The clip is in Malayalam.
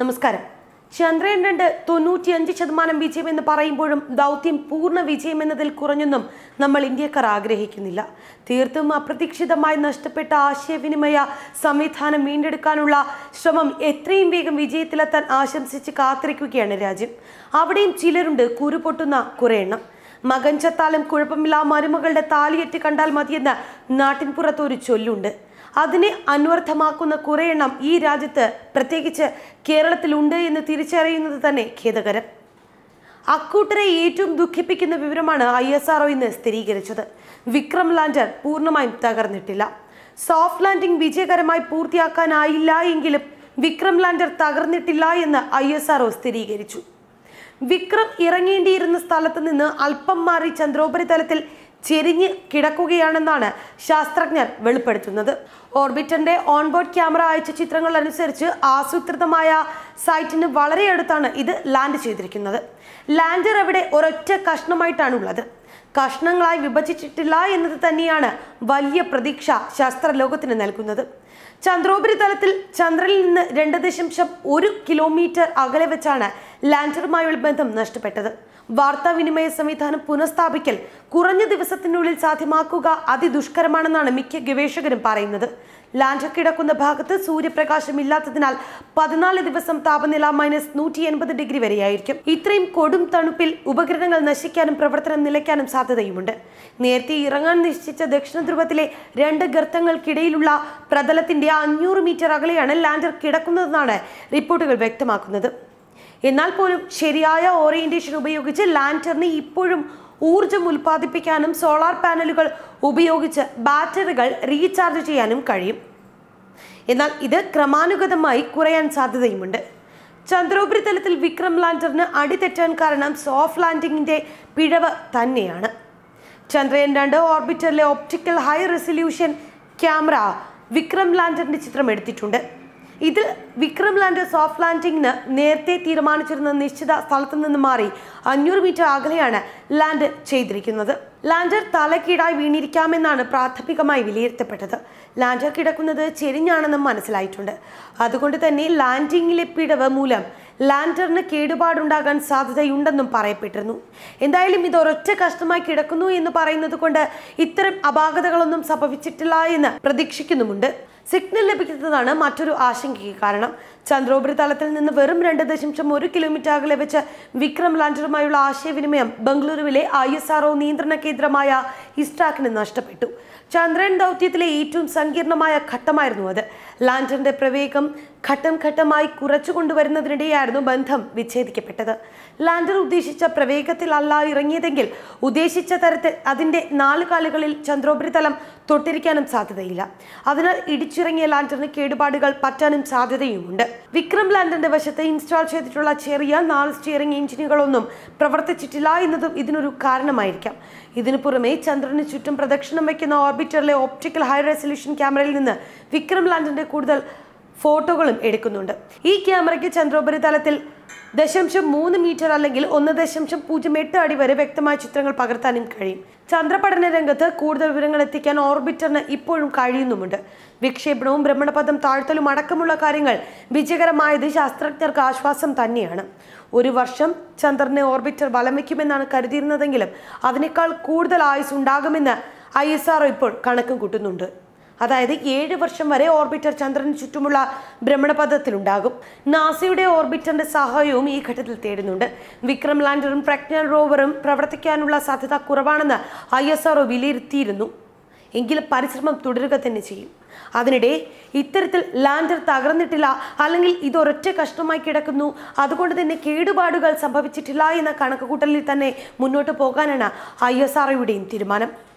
നമസ്കാരം. ചന്ദ്രയാൻ രണ്ട് തൊണ്ണൂറ്റിയഞ്ച് ശതമാനം വിജയം എന്ന് പറയുമ്പോഴും ദൗത്യം പൂർണ വിജയം എന്നതിൽ കുറഞ്ഞൊന്നും നമ്മൾ ഇന്ത്യക്കാർ ആഗ്രഹിക്കുന്നില്ല. തീർത്തും അപ്രതീക്ഷിതമായി നഷ്ടപ്പെട്ട ആശയവിനിമയ സംവിധാനം വീണ്ടെടുക്കാനുള്ള ശ്രമം എത്രയും വേഗം വിജയത്തിലെത്താൻ ആശംസിച്ച് കാത്തിരിക്കുകയാണ് രാജ്യം. അവിടെയും ചിലരുണ്ട് കുരുപൊട്ടുന്ന കുറെ എണ്ണം. മകൻ ചത്താലും കുഴപ്പമില്ല മരുമകളുടെ താലിയെറ്റ് കണ്ടാൽ മതിയെന്ന് നാട്ടിൻപുറത്ത് ഒരു ചൊല്ലുണ്ട്. അതിനെ അന്വർത്ഥമാക്കുന്ന കുറേ എണ്ണം ഈ രാജ്യത്ത് പ്രത്യേകിച്ച് കേരളത്തിലുണ്ട് എന്ന് തിരിച്ചറിയുന്നത് തന്നെ ഖേദകരം. അക്കൂട്ടരെ ഏറ്റവും ദുഃഖിപ്പിക്കുന്ന വിവരമാണ് ഐ എസ് ആർ ഇന്ന് സ്ഥിരീകരിച്ചത്. വിക്രം ലാൻഡർ പൂർണമായും തകർന്നിട്ടില്ല. സോഫ്റ്റ് ലാൻഡിംഗ് വിജയകരമായി പൂർത്തിയാക്കാനായില്ല എങ്കിലും വിക്രം ലാൻഡർ തകർന്നിട്ടില്ല എന്ന് ഐ എസ് ആർ സ്ഥിരീകരിച്ചു. വിക്രം ഇറങ്ങേണ്ടിയിരുന്ന സ്ഥലത്ത് നിന്ന് അല്പം മാറി ചന്ദ്രോപരിതലത്തിൽ ചെരിഞ്ഞ് കിടക്കുകയാണെന്നാണ് ശാസ്ത്രജ്ഞർ വെളിപ്പെടുത്തുന്നത്. ഓർബിറ്ററിന്റെ ഓൺബോർഡ് ക്യാമറ അയച്ച ചിത്രങ്ങൾ അനുസരിച്ച് ആസൂത്രിതമായ സൈറ്റിന് വളരെ അടുത്താണ് ഇത് ലാൻഡ് ചെയ്തിരിക്കുന്നത്. ലാൻഡർ അവിടെ ഒരൊറ്റ കഷ്ണമായിട്ടാണ് ഉള്ളത് കഷ്ണങ്ങളായി വിഭജിച്ചിട്ടില്ല എന്നത് തന്നെയാണ് വലിയ പ്രതീക്ഷ ശാസ്ത്രലോകത്തിന് നൽകുന്നത്. ചന്ദ്രോപരിതലത്തിൽ ചന്ദ്രനിൽ നിന്ന് രണ്ട് ദശാംശം ഒരു കിലോമീറ്റർ അകലെ വെച്ചാണ് ലാൻഡറുമായുള്ള ബന്ധം നഷ്ടപ്പെട്ടത്. വാർത്താവിനിമയ സംവിധാനം പുനഃസ്ഥാപിക്കൽ കുറഞ്ഞ ദിവസത്തിനുള്ളിൽ സാധ്യമാക്കുക അതിദുഷ്കരമാണെന്നാണ് മിക്ക ഗവേഷകരും പറയുന്നത്. ലാൻഡർ കിടക്കുന്ന ഭാഗത്ത് സൂര്യപ്രകാശം ഇല്ലാത്തതിനാൽ പതിനാല് ദിവസം താപനില മൈനസ് നൂറ്റി എൺപത് ഡിഗ്രി വരെയായിരിക്കും. ഇത്രയും കൊടും തണുപ്പിൽ ഉപകരണങ്ങൾ നശിക്കാനും പ്രവർത്തനം നിലയ്ക്കാനും സാധ്യതയുമുണ്ട്. നേരത്തെ ഇറങ്ങാൻ നിശ്ചയിച്ച ദക്ഷിണ ധ്രുവത്തിലെ രണ്ട് ഗർത്തങ്ങൾക്കിടയിലുള്ള പ്രതലത്തിന്റെ അഞ്ഞൂറ് മീറ്റർ അകലെയാണ് ലാൻഡർ കിടക്കുന്നതെന്നാണ് റിപ്പോർട്ടുകൾ വ്യക്തമാക്കുന്നത്. എന്നാൽ പോലും ശരിയായ ഓറിയന്റേഷൻ ഉപയോഗിച്ച് ലാൻഡറിന് ഇപ്പോഴും ഊർജം ഉൽപ്പാദിപ്പിക്കാനും സോളാർ പാനലുകൾ ഉപയോഗിച്ച് ബാറ്ററികൾ റീചാർജ് ചെയ്യാനും കഴിയും. എന്നാൽ ഇത് ക്രമാനുഗതമായി കുറയാൻ സാധ്യതയുമുണ്ട്. ചന്ദ്രോപരിതലത്തിൽ വിക്രം ലാൻഡറിന് അടിതെറ്റാൻ കാരണം സോഫ്റ്റ് ലാൻഡിങ്ങിന്റെ പിഴവ് തന്നെയാണ്. ചന്ദ്രയാൻ രണ്ട് ഓർബിറ്ററിലെ optical high resolution camera Vikram ലാൻഡറിന്റെ ചിത്രം എടുത്തിട്ടുണ്ട്. ഇതിൽ വിക്രം ലാൻഡർ സോഫ്റ്റ് ലാൻഡിങ്ങിന് നേരത്തെ തീരുമാനിച്ചിരുന്ന നിശ്ചിത സ്ഥലത്തു നിന്ന് മാറി അഞ്ഞൂറ് മീറ്റർ അകലെയാണ് ലാൻഡ് ചെയ്തിരിക്കുന്നത്. ലാൻഡർ തലക്കീടായി വീണിരിക്കാമെന്നാണ് പ്രാഥമികമായി വിലയിരുത്തപ്പെട്ടത്. ലാൻഡർ കിടക്കുന്നത് ചെരിഞ്ഞാണെന്നും മനസ്സിലായിട്ടുണ്ട്. അതുകൊണ്ട് തന്നെ ലാൻഡിങ്ങിലെ പിടവ് മൂലം ലാൻഡറിന് കേടുപാടുണ്ടാകാൻ സാധ്യതയുണ്ടെന്നും പറയപ്പെട്ടിരുന്നു. എന്തായാലും ഇത് ഒരൊറ്റ കഷ്ടമായി കിടക്കുന്നു എന്ന് പറയുന്നത് കൊണ്ട് ഇത്തരം അപാകതകളൊന്നും സംഭവിച്ചിട്ടില്ല എന്ന് പ്രതീക്ഷിക്കുന്നുമുണ്ട്. സിഗ്നൽ ലഭിക്കുന്നതാണ് മറ്റൊരു ആശങ്കയ്ക്ക് കാരണം. ചന്ദ്രോപരിതലത്തിൽ നിന്ന് വെറും രണ്ട് ദശാംശം ഒരു കിലോമീറ്റർ അകലെ വെച്ച് വിക്രം ലാൻഡറുമായുള്ള ആശയവിനിമയം ബംഗളൂരുവിലെ ഐ എസ് ആർഒ നിയന്ത്രണ കേന്ദ്രമായ ഇസ്ട്രാക്കിന് നഷ്ടപ്പെട്ടു. ചന്ദ്രൻ ദൗത്യത്തിലെ ഏറ്റവും സങ്കീർണമായ ഘട്ടമായിരുന്നു അത്. ലാൻഡറിന്റെ പ്രവേഗം ഘട്ടം ഘട്ടമായി കുറച്ചു കൊണ്ടുവരുന്നതിനിടെയായിരുന്നു ബന്ധം വിച്ഛേദിക്കപ്പെട്ടത്. ലാൻഡർ ഉദ്ദേശിച്ച പ്രവേഗത്തിൽ അല്ല ഇറങ്ങിയതെങ്കിൽ ഉദ്ദേശിച്ച തരത്തിൽ അതിന്റെ നാല് കാലുകളിൽ ചന്ദ്രോപരിതലം തൊട്ടിരിക്കാനും സാധ്യതയില്ല. അതിനാൽ ഇടിച്ചിറങ്ങിയ ലാൻഡറിന് കേടുപാടുകൾ പറ്റാനും സാധ്യതയുമുണ്ട്. വിക്രം ലാൻഡറിന്റെ വശത്ത് ഇൻസ്റ്റാൾ ചെയ്തിട്ടുള്ള ചെറിയ നാല് സ്റ്റിയറിംഗ് എഞ്ചിനുകളൊന്നും പ്രവർത്തിച്ചിട്ടില്ല എന്നതും ഇതിനൊരു കാരണമായിരിക്കാം. ഇതിനു പുറമെ ചന്ദ്രന് ചുറ്റും പ്രദക്ഷിണം വയ്ക്കുന്ന ഓർബിറ്ററിലെ ഓപ്റ്റിക്കൽ ഹൈ റെസൊല്യൂഷൻ ക്യാമറയിൽ നിന്ന് വിക്രം ലാൻഡറിന്റെ കൂടുതൽ ഫോട്ടോകളും എടുക്കുന്നുണ്ട്. ഈ ക്യാമറയ്ക്ക് ചന്ദ്രോപരിതലത്തിൽ ദശാംശം മൂന്ന് മീറ്റർ അല്ലെങ്കിൽ ഒന്ന് ദശാംശം പൂജ്യം എട്ട് അടി വരെ വ്യക്തമായ ചിത്രങ്ങൾ പകർത്താനും കഴിയും. ചന്ദ്രപഠന രംഗത്ത് കൂടുതൽ വിവരങ്ങൾ എത്തിക്കാൻ ഓർബിറ്ററിന് ഇപ്പോഴും കഴിയുന്നുമുണ്ട്. വിക്ഷേപണവും ഭ്രമണപഥം താഴ്ത്തലും അടക്കമുള്ള കാര്യങ്ങൾ വിജയകരമായത് ശാസ്ത്രജ്ഞർക്ക് ആശ്വാസം തന്നെയാണ്. ഒരു വർഷം ചന്ദ്രനെ ഓർബിറ്റർ വലം വയ്ക്കുമെന്നാണ് കരുതിയിരുന്നതെങ്കിലും അതിനേക്കാൾ കൂടുതൽ ആയുസ് ഉണ്ടാകുമെന്ന് ഐ ഇപ്പോൾ കണക്കും കൂട്ടുന്നുണ്ട് അതായത് ഏഴ് വർഷം വരെ ഓർബിറ്റർ ചന്ദ്രന് ചുറ്റുമുള്ള ഭ്രമണപഥത്തിലുണ്ടാകും. നാസയുടെ ഓർബിറ്ററിന്റെ സഹായവും ഈ ഘട്ടത്തിൽ തേടുന്നുണ്ട്. വിക്രം ലാൻഡറും പ്രജ്ഞാൻ റോവറും പ്രവർത്തിക്കാനുള്ള സാധ്യത കുറവാണെന്ന് ഐ എസ് ആർഒ വിലയിരുത്തിയിരുന്നു. എങ്കിലും പരിശ്രമം തുടരുക തന്നെ ചെയ്യും. അതിനിടെ ഇത്തരത്തിൽ ലാൻഡർ തകർന്നിട്ടില്ല അല്ലെങ്കിൽ ഇതൊരൊറ്റ കഷ്ടമായി കിടക്കുന്നു അതുകൊണ്ട് തന്നെ കേടുപാടുകൾ സംഭവിച്ചിട്ടില്ല എന്ന കണക്കുകൂട്ടലിൽ തന്നെ മുന്നോട്ട് പോകാനാണ് ഐ എസ് ആർഒയുടെയും തീരുമാനം.